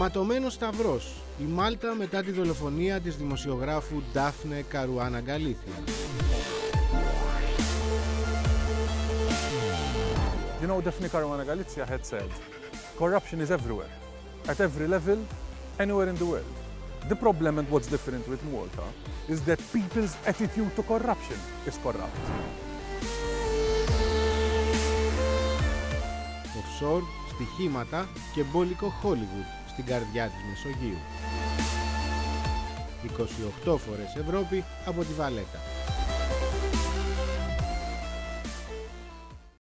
Ματωμένος Σταυρός, η Μάλτα μετά τη δολοφονία της δημοσιογράφου Ντάφνε Καρουάνα Γκαλήθια. You know, Daphne Caruana Galizia had said, corruption is everywhere, at every level, anywhere in the world. The problem and what's different with Malta is that people's attitude to corruption is corrupt. Offshore, στοιχήματα και μπόλικο Hollywood στην καρδιά της Μεσογείου. 28 φορές Ευρώπη από τη Βαλέτα.